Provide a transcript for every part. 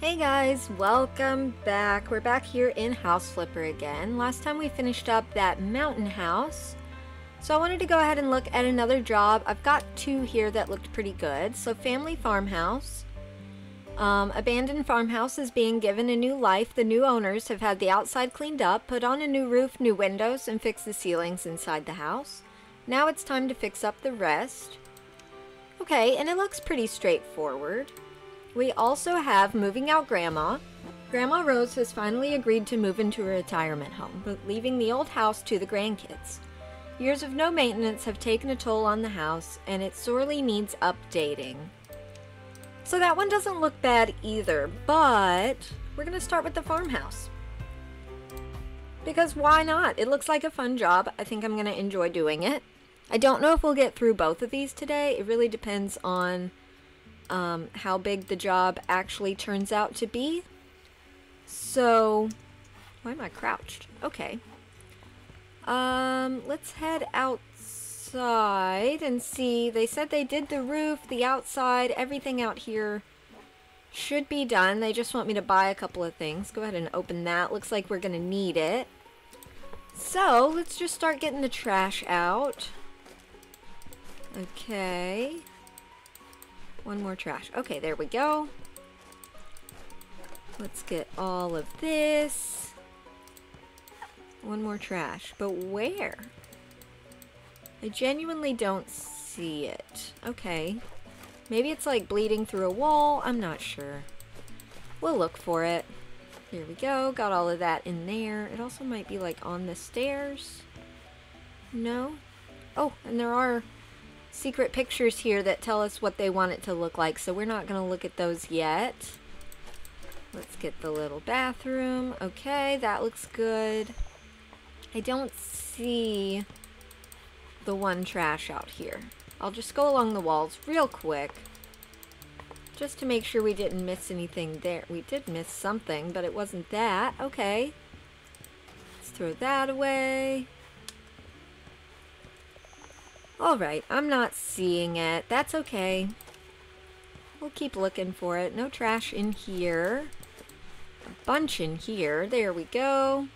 Hey guys, welcome back. We're back here in House Flipper again. Last time we finished up that mountain house. So I wanted to go ahead and look at another job. I've got two here that looked pretty good. So family farmhouse. Um, abandoned farmhouse is being given a new life. The new owners have had the outside cleaned up, put on a new roof, new windows, and fixed the ceilings inside the house. Now it's time to fix up the rest. Okay, and it looks pretty straightforward. We also have moving out Grandma. Grandma Rose has finally agreed to move into a retirement home, but leaving the old house to the grandkids. Years of no maintenance have taken a toll on the house, and it sorely needs updating. So that one doesn't look bad either, but we're going to start with the farmhouse. Because why not? It looks like a fun job. I think I'm going to enjoy doing it. I don't know if we'll get through both of these today. It really depends on um, how big the job actually turns out to be. So, why am I crouched? Okay. Um, let's head outside and see. They said they did the roof, the outside, everything out here should be done. They just want me to buy a couple of things. Go ahead and open that. Looks like we're going to need it. So, let's just start getting the trash out. Okay. One more trash. Okay, there we go. Let's get all of this. One more trash. But where? I genuinely don't see it. Okay. Maybe it's like bleeding through a wall. I'm not sure. We'll look for it. Here we go. Got all of that in there. It also might be like on the stairs. No? Oh, and there are secret pictures here that tell us what they want it to look like, so we're not going to look at those yet. Let's get the little bathroom. Okay, that looks good. I don't see the one trash out here. I'll just go along the walls real quick. Just to make sure we didn't miss anything there. We did miss something, but it wasn't that. Okay. Let's throw that away. Alright, I'm not seeing it. That's okay. We'll keep looking for it. No trash in here. A bunch in here. There we go.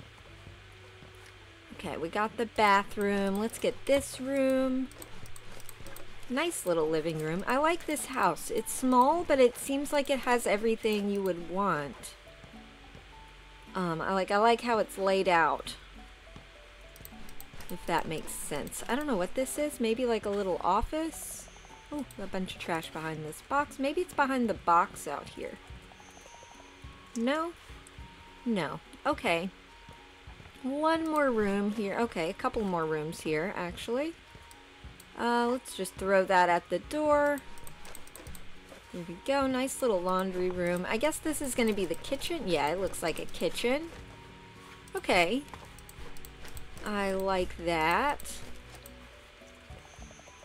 Okay, we got the bathroom. Let's get this room. Nice little living room. I like this house. It's small, but it seems like it has everything you would want. Um, I like I like how it's laid out if that makes sense. I don't know what this is. Maybe like a little office? Oh, a bunch of trash behind this box. Maybe it's behind the box out here. No? No. Okay. One more room here. Okay, a couple more rooms here, actually. Uh, let's just throw that at the door. Here we go. Nice little laundry room. I guess this is going to be the kitchen. Yeah, it looks like a kitchen. Okay. I like that.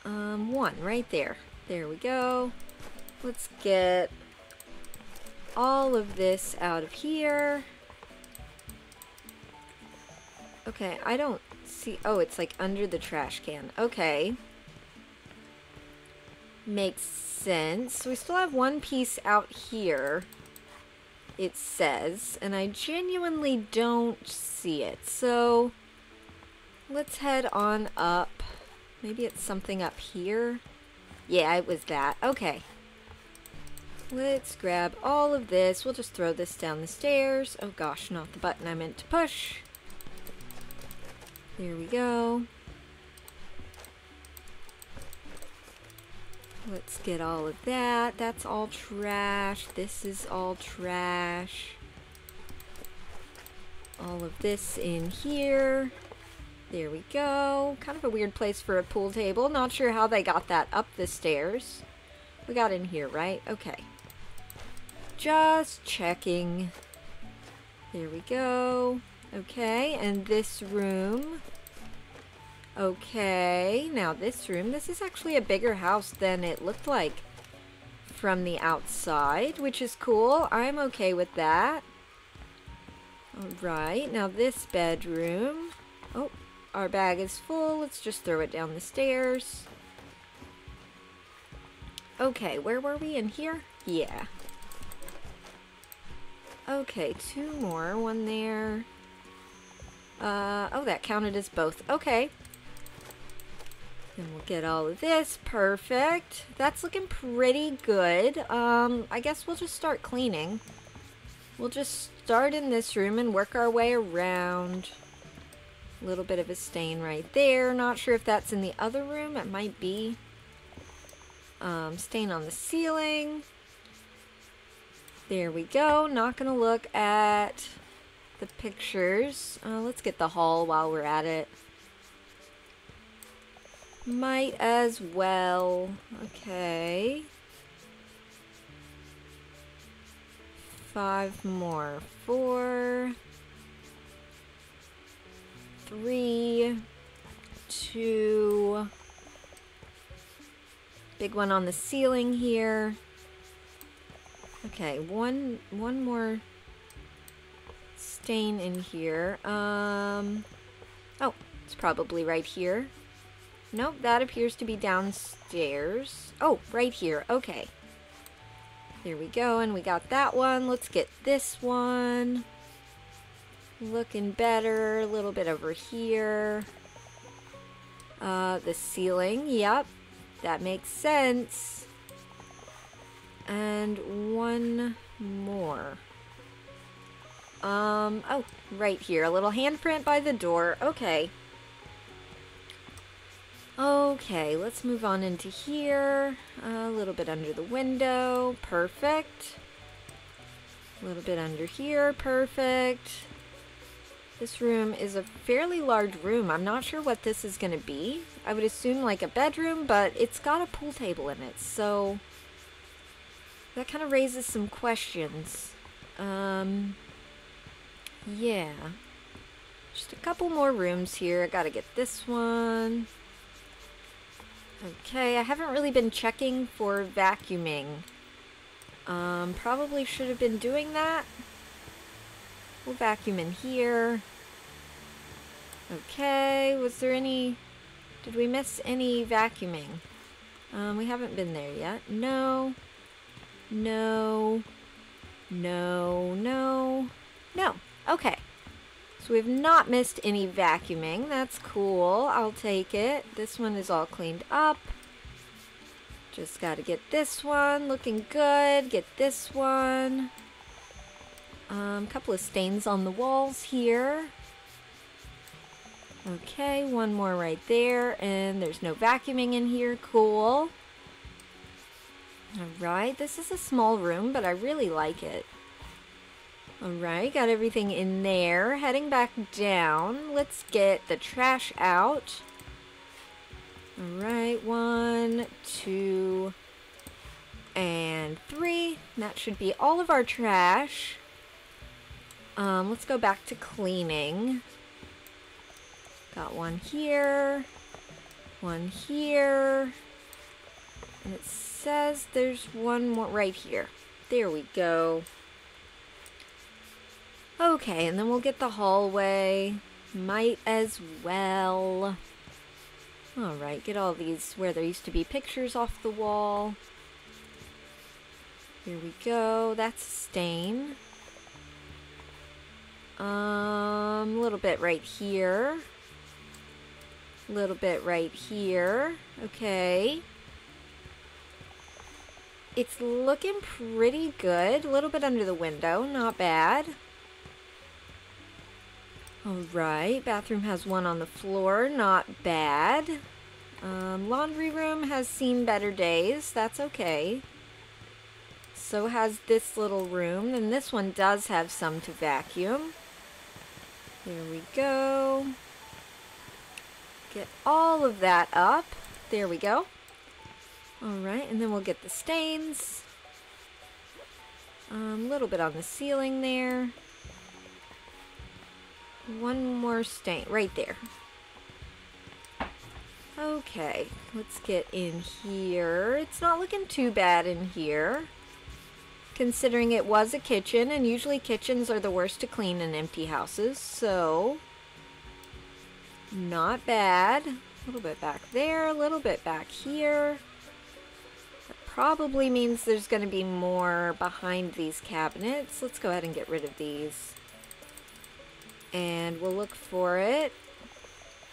Um, one right there. There we go. Let's get all of this out of here. Okay, I don't see... Oh, it's like under the trash can. Okay. Makes sense. We still have one piece out here, it says, and I genuinely don't see it. So, Let's head on up. Maybe it's something up here. Yeah, it was that. Okay. Let's grab all of this. We'll just throw this down the stairs. Oh gosh, not the button I meant to push. There we go. Let's get all of that. That's all trash. This is all trash. All of this in here. There we go. Kind of a weird place for a pool table. Not sure how they got that up the stairs. We got in here, right? Okay. Just checking. There we go. Okay, and this room. Okay, now this room. This is actually a bigger house than it looked like from the outside, which is cool. I'm okay with that. Alright, now this bedroom. Our bag is full. Let's just throw it down the stairs. Okay, where were we? In here? Yeah. Okay, two more. One there. Uh, oh, that counted as both. Okay. And we'll get all of this. Perfect. That's looking pretty good. Um, I guess we'll just start cleaning. We'll just start in this room and work our way around. A little bit of a stain right there. Not sure if that's in the other room. It might be. Um, stain on the ceiling. There we go. Not going to look at the pictures. Uh, let's get the hall while we're at it. Might as well. Okay. Five more. Four. Three. Two. Big one on the ceiling here. Okay, one one more stain in here. Um Oh, it's probably right here. Nope, that appears to be downstairs. Oh, right here. Okay. There we go, and we got that one. Let's get this one. Looking better. A little bit over here. Uh, the ceiling. Yep. That makes sense. And one more. Um, oh, right here. A little handprint by the door. Okay. Okay, let's move on into here. A little bit under the window. Perfect. A little bit under here. Perfect. This room is a fairly large room. I'm not sure what this is going to be. I would assume like a bedroom, but it's got a pool table in it, so that kind of raises some questions. Um, yeah. Just a couple more rooms here. I gotta get this one. Okay, I haven't really been checking for vacuuming. Um, probably should have been doing that. We'll vacuum in here. Okay, was there any... Did we miss any vacuuming? Um, we haven't been there yet. No. No. No. No. No. Okay. So we've not missed any vacuuming. That's cool. I'll take it. This one is all cleaned up. Just got to get this one looking good. Get this one. A um, couple of stains on the walls here. Okay, one more right there. And there's no vacuuming in here. Cool. Alright, this is a small room, but I really like it. Alright, got everything in there. Heading back down. Let's get the trash out. Alright, one, two, and three. That should be all of our trash. Um, let's go back to cleaning. Got one here, one here, and it says there's one more right here. There we go. Okay, and then we'll get the hallway. Might as well. Alright, get all these where there used to be pictures off the wall. Here we go. That's a stain. Um, a little bit right here. A little bit right here. Okay. It's looking pretty good. A little bit under the window, not bad. Alright, bathroom has one on the floor, not bad. Um, laundry room has seen better days, that's okay. So has this little room, and this one does have some to vacuum. There we go. Get all of that up. There we go. Alright, and then we'll get the stains. A um, little bit on the ceiling there. One more stain, right there. Okay, let's get in here. It's not looking too bad in here. Considering it was a kitchen, and usually kitchens are the worst to clean in empty houses, so... Not bad. A little bit back there, a little bit back here That probably means there's going to be more behind these cabinets. Let's go ahead and get rid of these. And we'll look for it.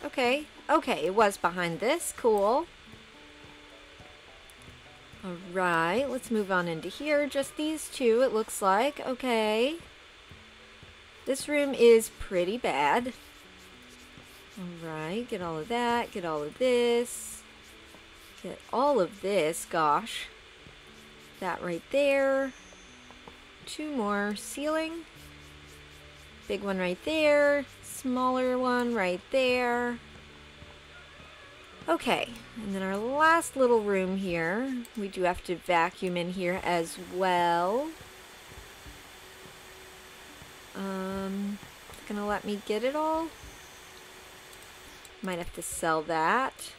Okay, okay, it was behind this. Cool. Alright, let's move on into here. Just these two, it looks like. Okay. This room is pretty bad. Alright, get all of that, get all of this. Get all of this, gosh. That right there. Two more. Ceiling. Big one right there. Smaller one right there. Okay, and then our last little room here. We do have to vacuum in here as well. Um, gonna let me get it all? Might have to sell that.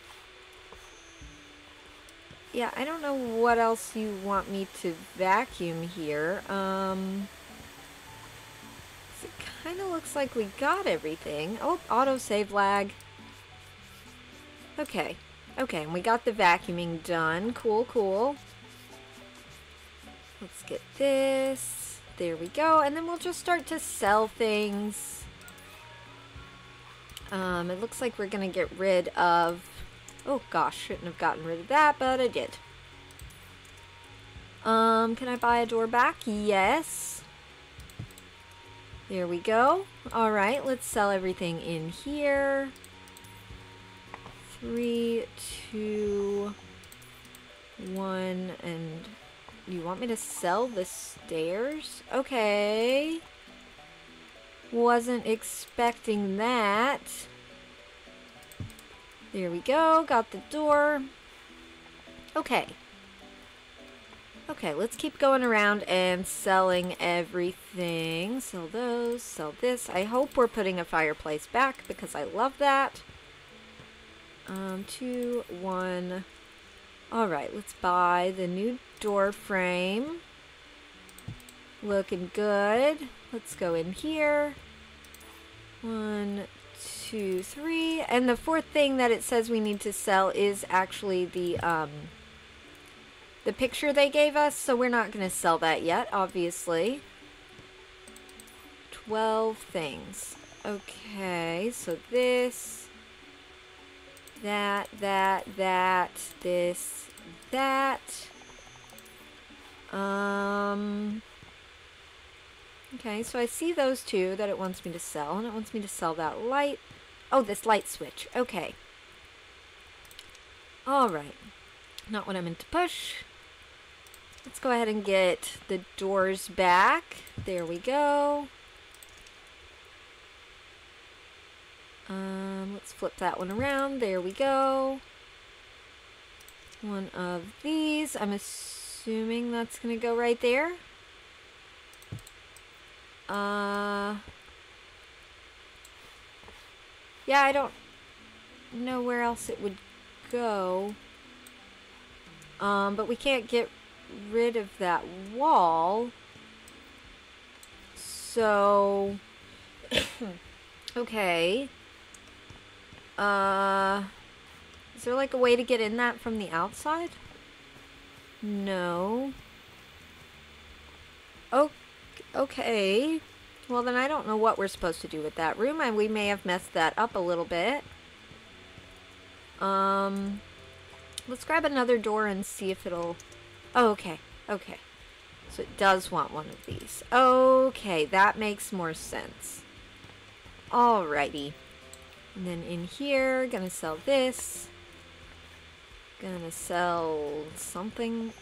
Yeah, I don't know what else you want me to vacuum here. Um, it kind of looks like we got everything. Oh, autosave lag. Okay. Okay, and we got the vacuuming done. Cool, cool. Let's get this. There we go. And then we'll just start to sell things. Um, it looks like we're going to get rid of... Oh gosh, shouldn't have gotten rid of that, but I did. Um, can I buy a door back? Yes. There we go. Alright, let's sell everything in here three, two, one, and you want me to sell the stairs? Okay. Wasn't expecting that. There we go, got the door. Okay. Okay, let's keep going around and selling everything. Sell those, sell this. I hope we're putting a fireplace back because I love that. Um, two, one. All right, let's buy the new door frame. Looking good. Let's go in here. One, two, three. And the fourth thing that it says we need to sell is actually the, um, the picture they gave us. So we're not going to sell that yet, obviously. 12 things. Okay, so this that, that, that, this, that. Um, okay, so I see those two that it wants me to sell, and it wants me to sell that light. Oh, this light switch. Okay. Alright. Not what I meant to push. Let's go ahead and get the doors back. There we go. Um, let's flip that one around. There we go. One of these. I'm assuming that's going to go right there. Uh, yeah, I don't know where else it would go. Um, but we can't get rid of that wall. So, okay. Uh, is there like a way to get in that from the outside? No. Oh, okay. Well, then I don't know what we're supposed to do with that room, and we may have messed that up a little bit. Um, let's grab another door and see if it'll... Oh, okay, okay. So it does want one of these. Okay, that makes more sense. Alrighty. And then in here, gonna sell this. Gonna sell something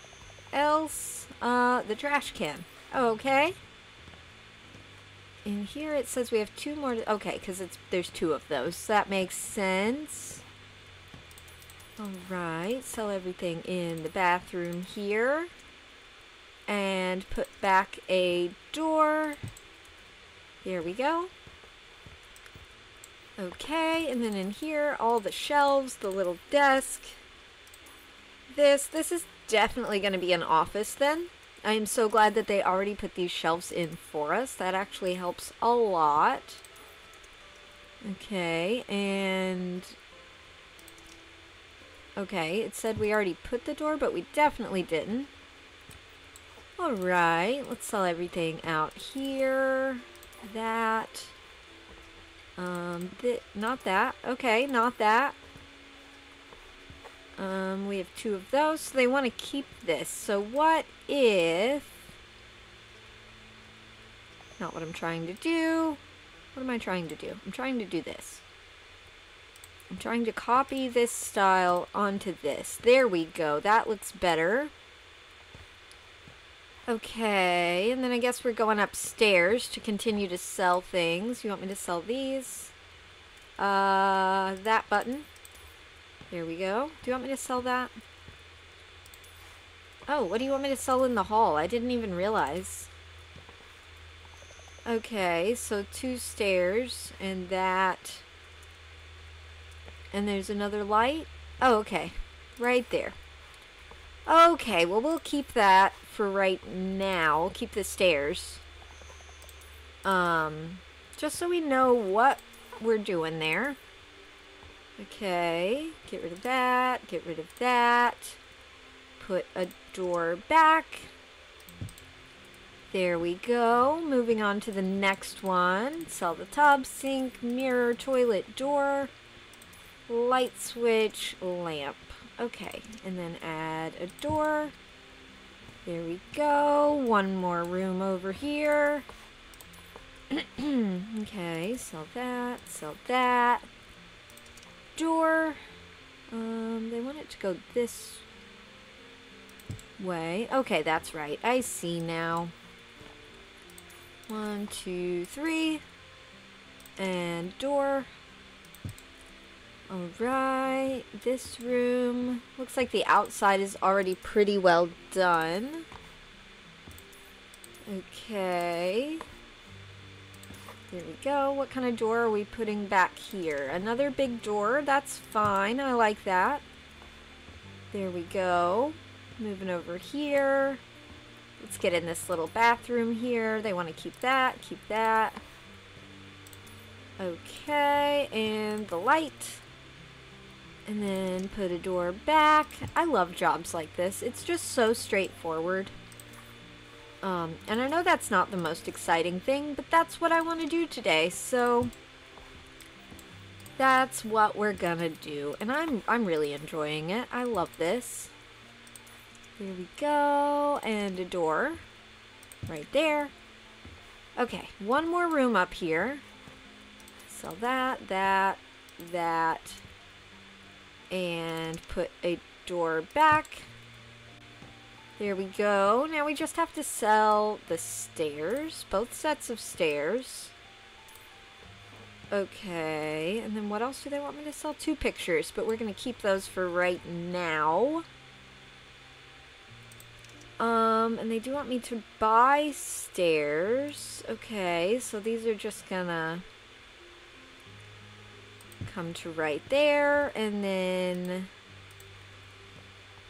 else. Uh, the trash can. Okay. In here it says we have two more. Okay, because it's there's two of those. So that makes sense. Alright, sell everything in the bathroom here. And put back a door. There we go. Okay, and then in here, all the shelves, the little desk. This, this is definitely going to be an office then. I am so glad that they already put these shelves in for us. That actually helps a lot. Okay, and... Okay, it said we already put the door, but we definitely didn't. Alright, let's sell everything out here. That. Um, th not that. Okay, not that. Um, we have two of those, so they want to keep this. So what if... Not what I'm trying to do. What am I trying to do? I'm trying to do this. I'm trying to copy this style onto this. There we go. That looks better. Okay, and then I guess we're going upstairs to continue to sell things. You want me to sell these? Uh, that button. There we go. Do you want me to sell that? Oh, what do you want me to sell in the hall? I didn't even realize. Okay, so two stairs and that. And there's another light. Oh, okay. Right there. Okay, well, we'll keep that for right now. Keep the stairs. Um, just so we know what we're doing there. Okay, get rid of that, get rid of that. Put a door back. There we go. Moving on to the next one. Sell the tub, sink, mirror, toilet, door, light switch, lamp. Okay, and then add a door. There we go. One more room over here. okay, sell that, sell that. Door. Um, they want it to go this way. Okay, that's right. I see now. One, two, three. And door. Alright, this room looks like the outside is already pretty well done. Okay. There we go. What kind of door are we putting back here? Another big door. That's fine. I like that. There we go. Moving over here. Let's get in this little bathroom here. They want to keep that, keep that. Okay, and the light. And then put a door back. I love jobs like this. It's just so straightforward. Um, and I know that's not the most exciting thing, but that's what I want to do today. So that's what we're gonna do. And I'm I'm really enjoying it. I love this. Here we go. And a door. Right there. Okay, one more room up here. Sell that, that, that. And put a door back. There we go. Now we just have to sell the stairs. Both sets of stairs. Okay, and then what else do they want me to sell? Two pictures, but we're going to keep those for right now. Um, and they do want me to buy stairs. Okay, so these are just gonna come to right there, and then...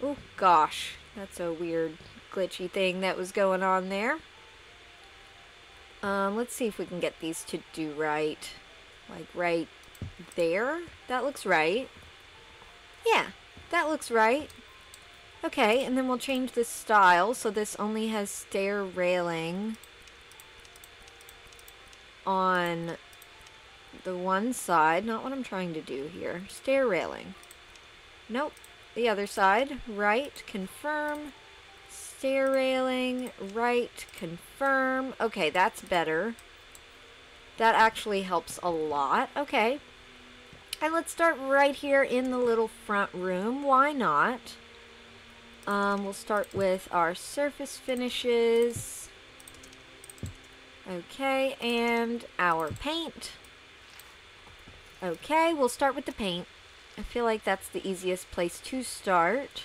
Oh, gosh. That's a weird, glitchy thing that was going on there. Um, let's see if we can get these to do right. Like, right there? That looks right. Yeah, that looks right. Okay, and then we'll change the style so this only has stair railing on the one side. Not what I'm trying to do here. Stair railing. Nope. The other side. Right. Confirm. Stair railing. Right. Confirm. Okay, that's better. That actually helps a lot. Okay. And let's start right here in the little front room. Why not? Um, we'll start with our surface finishes. Okay, and our paint. Okay, we'll start with the paint. I feel like that's the easiest place to start.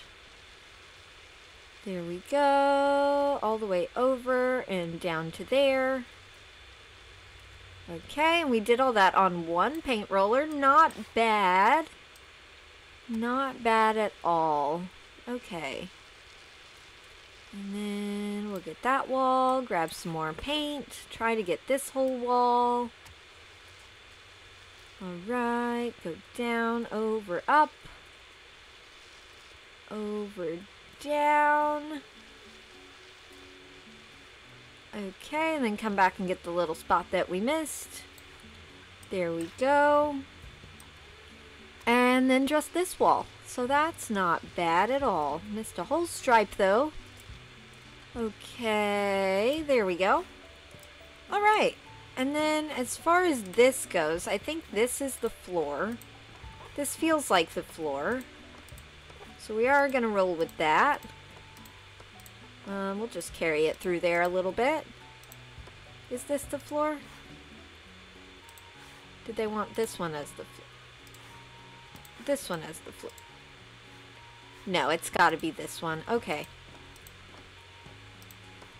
There we go. All the way over and down to there. Okay, and we did all that on one paint roller. Not bad. Not bad at all. Okay. And then we'll get that wall, grab some more paint, try to get this whole wall. Alright, go down, over, up. over down. Okay, and then come back and get the little spot that we missed. There we go. And then just this wall. So that's not bad at all. Missed a whole stripe though. Okay, there we go. Alright, and then as far as this goes, I think this is the floor. This feels like the floor. So we are going to roll with that. Um, we'll just carry it through there a little bit. Is this the floor? Did they want this one as the floor? This one as the floor. No, it's got to be this one. Okay.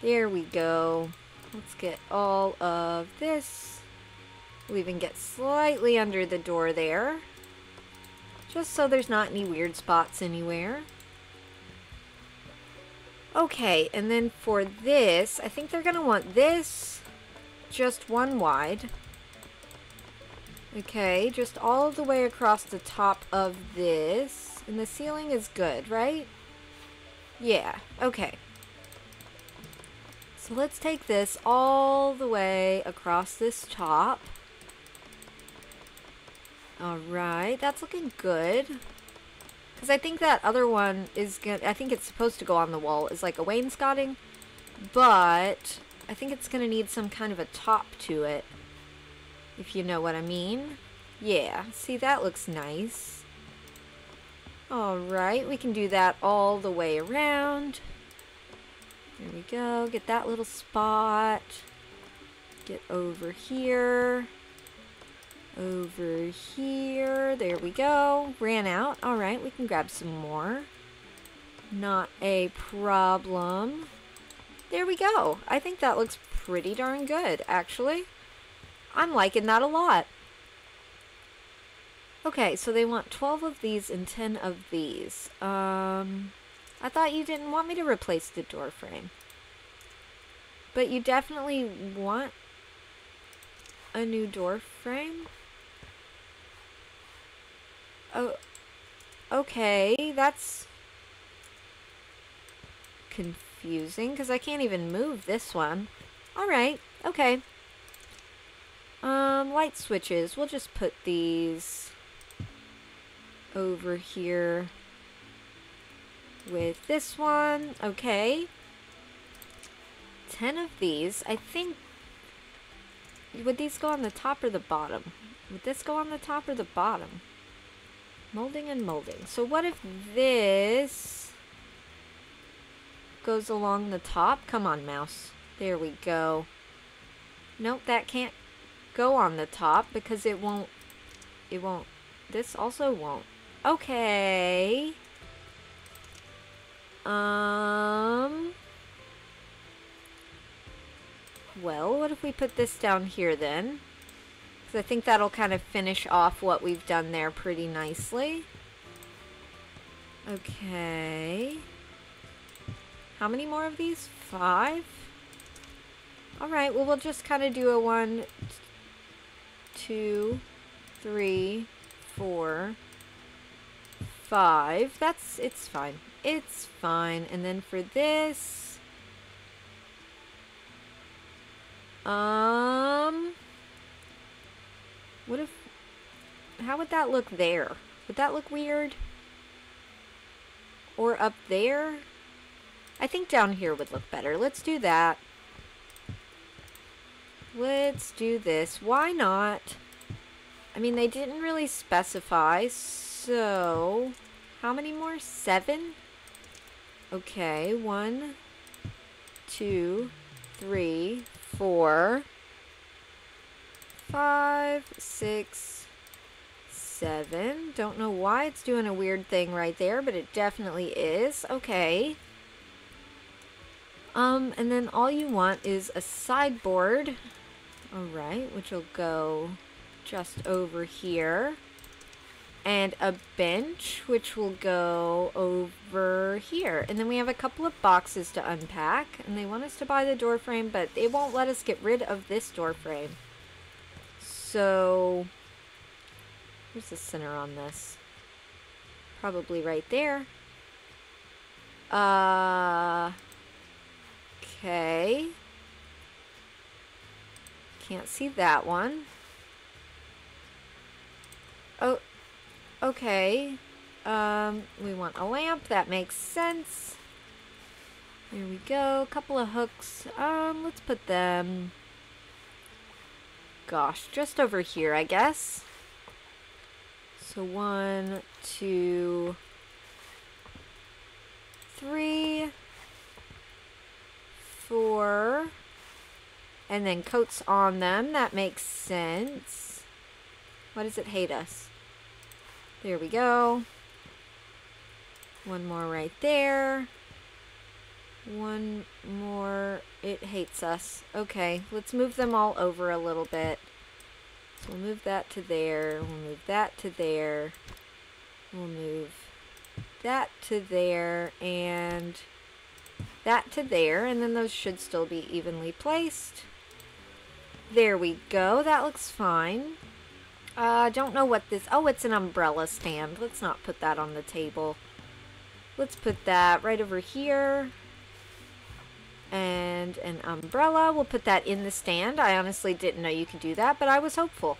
There we go. Let's get all of this. We'll even get slightly under the door there. Just so there's not any weird spots anywhere. Okay, and then for this, I think they're going to want this just one wide. Okay, just all the way across the top of this. And the ceiling is good, right? Yeah, okay. So let's take this all the way across this top. Alright, that's looking good. Because I think that other one is going to, I think it's supposed to go on the wall is like a wainscoting. But I think it's going to need some kind of a top to it. If you know what I mean. Yeah, see that looks nice. Alright, we can do that all the way around. There we go. Get that little spot. Get over here. Over here. There we go. Ran out. Alright, we can grab some more. Not a problem. There we go. I think that looks pretty darn good, actually. I'm liking that a lot. Okay, so they want 12 of these and 10 of these. Um, I thought you didn't want me to replace the door frame. But you definitely want a new door frame? Oh, okay, that's confusing because I can't even move this one. Alright, okay. Um, light switches. We'll just put these over here with this one. Okay. Ten of these. I think... Would these go on the top or the bottom? Would this go on the top or the bottom? Molding and molding. So what if this goes along the top? Come on, mouse. There we go. Nope, that can't go on the top because it won't... It won't... This also won't. Okay. Um... Well, what if we put this down here then? Because I think that'll kind of finish off what we've done there pretty nicely. Okay. How many more of these? Five? Alright, well we'll just kind of do a one, two, three, four, five. That's, it's fine. It's fine. And then for this... Um... What if... How would that look there? Would that look weird? Or up there? I think down here would look better. Let's do that. Let's do this. Why not? I mean, they didn't really specify, so... How many more? Seven? Okay, one, two, three, four, five, six, seven. Don't know why it's doing a weird thing right there, but it definitely is. Okay. Um, and then all you want is a sideboard. Alright, which will go just over here. And a bench, which will go over here. And then we have a couple of boxes to unpack. And they want us to buy the door frame, but they won't let us get rid of this door frame. So, where's the center on this? Probably right there. Uh, okay. Can't see that one. Oh, okay. Um, we want a lamp. That makes sense. There we go. A couple of hooks. Um, let's put them... Gosh, just over here, I guess. So one, two, three, four, and then coats on them. That makes sense. Why does it hate us? There we go. One more right there. One more. It hates us. Okay, let's move them all over a little bit. So we'll move that to there. We'll move that to there. We'll move that to there and that to there. And then those should still be evenly placed. There we go. That looks fine. I uh, don't know what this... Oh, it's an umbrella stand. Let's not put that on the table. Let's put that right over here and an umbrella. We'll put that in the stand. I honestly didn't know you could do that, but I was hopeful.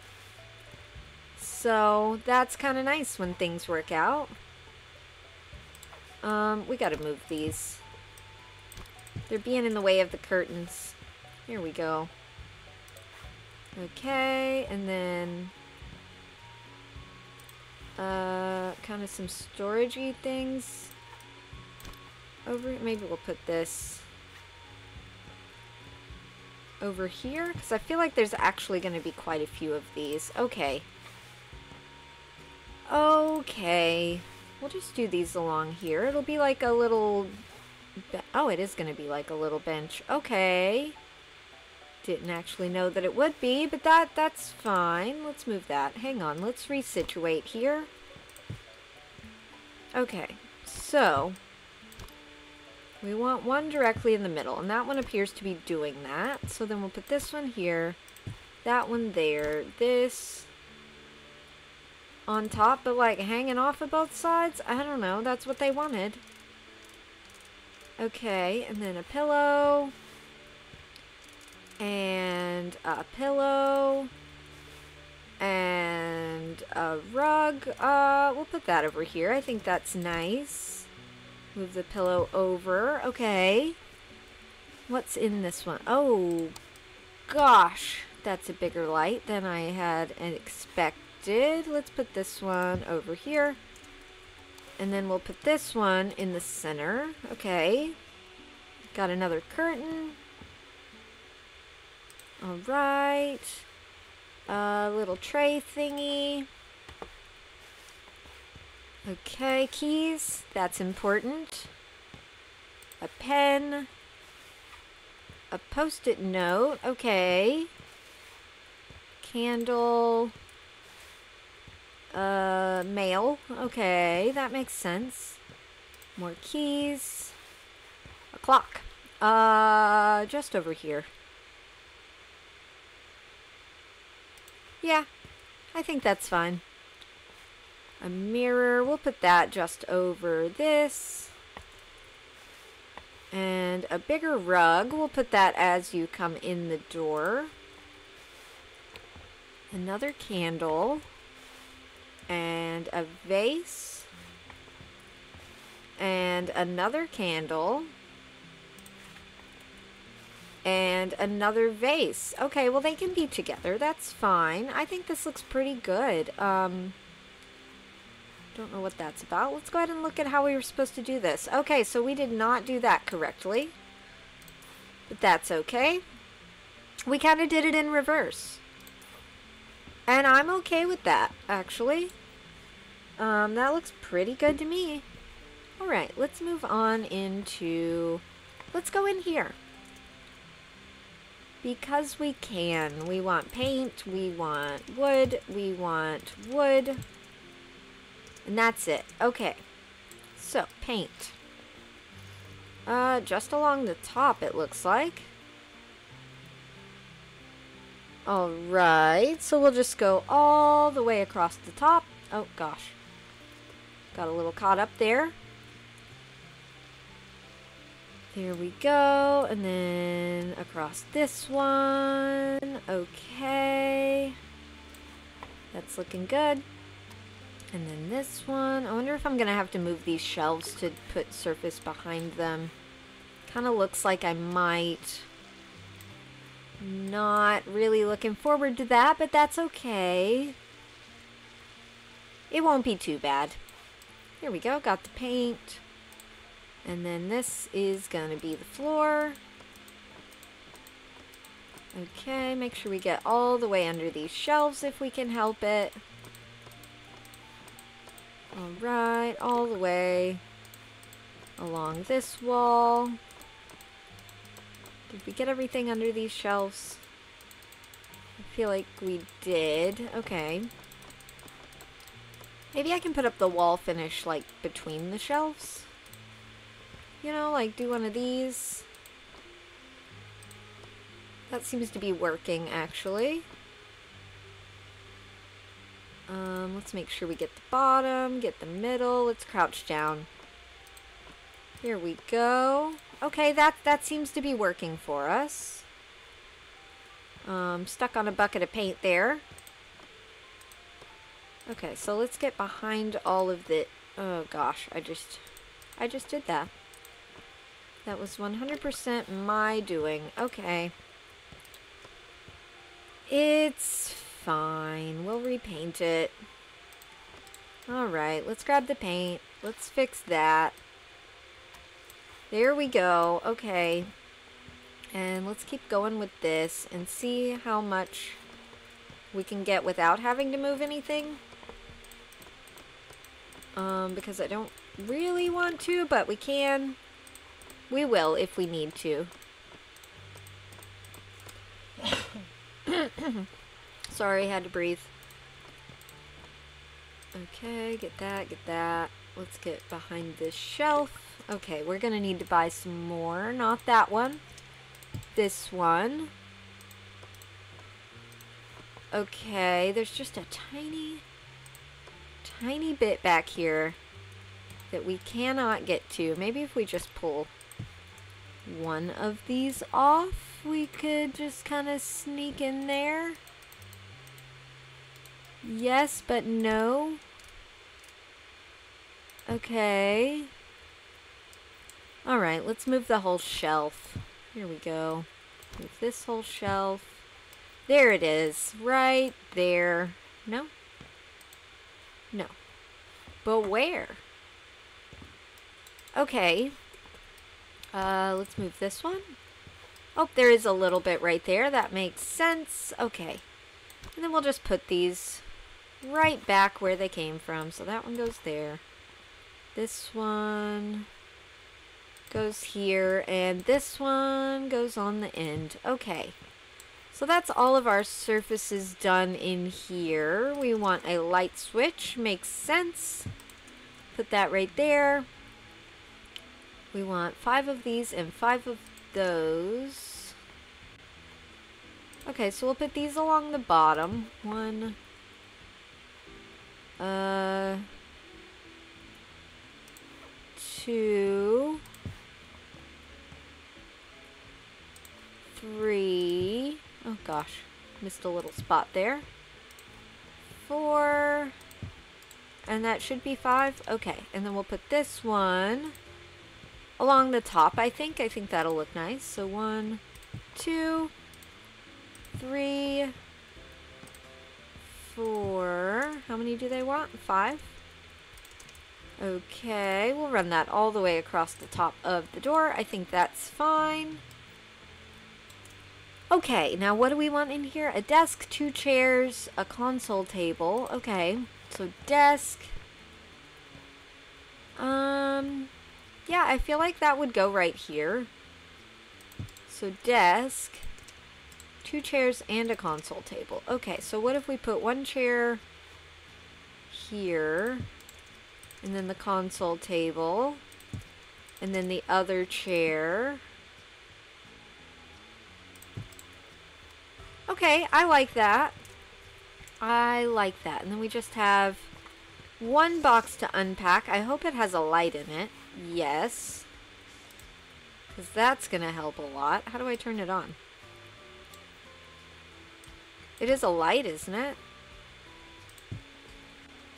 So that's kind of nice when things work out. Um, we got to move these. They're being in the way of the curtains. Here we go. Okay, and then uh, kind of some storagey things over. Maybe we'll put this over here? Because I feel like there's actually going to be quite a few of these. Okay. Okay. We'll just do these along here. It'll be like a little... Oh, it is going to be like a little bench. Okay. Didn't actually know that it would be, but that that's fine. Let's move that. Hang on. Let's resituate here. Okay. So, we want one directly in the middle, and that one appears to be doing that. So then we'll put this one here, that one there, this on top, but like hanging off of both sides? I don't know, that's what they wanted. Okay, and then a pillow, and a pillow, and a rug. Uh, we'll put that over here. I think that's nice. Move the pillow over. Okay. What's in this one? Oh, gosh. That's a bigger light than I had expected. Let's put this one over here. And then we'll put this one in the center. Okay. Got another curtain. Alright. A little tray thingy. Okay, keys. That's important. A pen. A post-it note. Okay. Candle. Uh, mail. Okay, that makes sense. More keys. A clock. Uh, just over here. Yeah, I think that's fine a mirror. We'll put that just over this. And a bigger rug. We'll put that as you come in the door. Another candle. And a vase. And another candle. And another vase. Okay, well they can be together. That's fine. I think this looks pretty good. Um... Don't know what that's about. Let's go ahead and look at how we were supposed to do this. Okay, so we did not do that correctly. But that's okay. We kind of did it in reverse. And I'm okay with that, actually. Um, that looks pretty good to me. Alright, let's move on into... Let's go in here. Because we can. We want paint, we want wood, we want wood. And that's it. Okay. So, paint. Uh, just along the top, it looks like. Alright, so we'll just go all the way across the top. Oh, gosh. Got a little caught up there. There we go. And then across this one. Okay. That's looking good. And then this one. I wonder if I'm going to have to move these shelves to put surface behind them. Kind of looks like I might. Not really looking forward to that, but that's okay. It won't be too bad. Here we go, got the paint. And then this is going to be the floor. Okay, make sure we get all the way under these shelves if we can help it. Alright, all the way along this wall. Did we get everything under these shelves? I feel like we did. Okay. Maybe I can put up the wall finish, like, between the shelves? You know, like, do one of these. That seems to be working, actually. Um, let's make sure we get the bottom, get the middle. Let's crouch down. Here we go. Okay, that, that seems to be working for us. Um, stuck on a bucket of paint there. Okay, so let's get behind all of the... Oh gosh, I just... I just did that. That was 100% my doing. Okay. It's fine. We'll repaint it. Alright, let's grab the paint. Let's fix that. There we go. Okay. And let's keep going with this and see how much we can get without having to move anything. Um, because I don't really want to, but we can. We will if we need to. Sorry, had to breathe. Okay, get that, get that. Let's get behind this shelf. Okay, we're going to need to buy some more. Not that one. This one. Okay, there's just a tiny, tiny bit back here that we cannot get to. Maybe if we just pull one of these off, we could just kind of sneak in there. Yes, but no. Okay. Alright, let's move the whole shelf. Here we go. Move this whole shelf. There it is. Right there. No? No. But where? Okay. Uh, let's move this one. Oh, there is a little bit right there. That makes sense. Okay. And then we'll just put these right back where they came from. So that one goes there. This one goes here, and this one goes on the end. Okay. So that's all of our surfaces done in here. We want a light switch. Makes sense. Put that right there. We want five of these and five of those. Okay, so we'll put these along the bottom. One. Uh. Two. three. Oh gosh, missed a little spot there. Four. And that should be five. Okay, and then we'll put this one along the top, I think. I think that'll look nice. So one, two, three, four. How many do they want? Five? Okay, we'll run that all the way across the top of the door. I think that's fine. Okay, now what do we want in here? A desk, two chairs, a console table. Okay, so desk. Um, yeah, I feel like that would go right here. So desk, two chairs, and a console table. Okay, so what if we put one chair here, and then the console table, and then the other chair Okay, I like that. I like that. And then we just have one box to unpack. I hope it has a light in it. Yes. Because that's going to help a lot. How do I turn it on? It is a light, isn't it?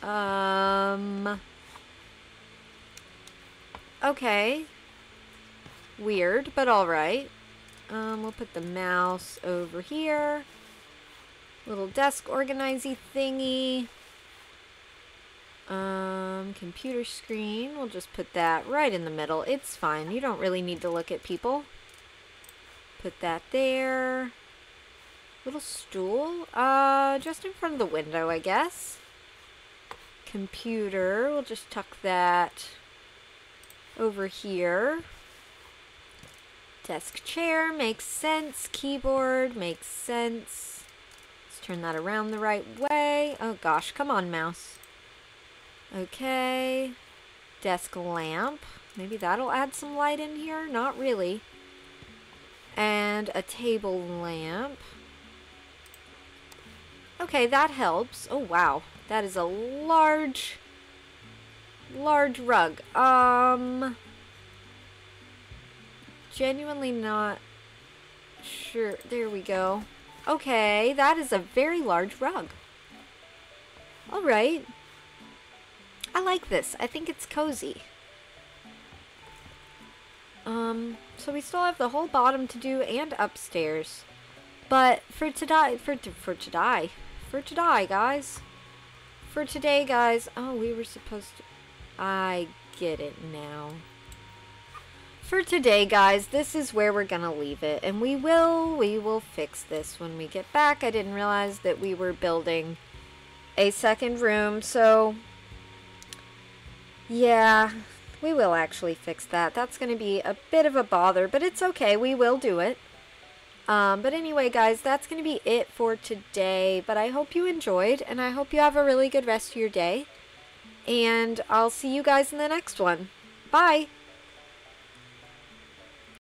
Um... Okay. Weird, but alright. Um, we'll put the mouse over here. Little desk organizy thingy. Um, computer screen. We'll just put that right in the middle. It's fine. You don't really need to look at people. Put that there. Little stool. Uh, just in front of the window, I guess. Computer. We'll just tuck that over here. Desk chair makes sense. Keyboard makes sense. Let's turn that around the right way. Oh gosh, come on, mouse. Okay. Desk lamp. Maybe that'll add some light in here. Not really. And a table lamp. Okay, that helps. Oh, wow. That is a large large rug. Um, genuinely not sure. There we go. Okay, that is a very large rug. All right. I like this. I think it's cozy. Um, so we still have the whole bottom to do and upstairs. But for today, for, for today, for today, guys. For today, guys. Oh, we were supposed to... I get it now. For today, guys, this is where we're going to leave it. And we will, we will fix this when we get back. I didn't realize that we were building a second room, so... Yeah, we will actually fix that. That's going to be a bit of a bother, but it's okay. We will do it. Um, but anyway, guys, that's going to be it for today. But I hope you enjoyed, and I hope you have a really good rest of your day. And I'll see you guys in the next one. Bye!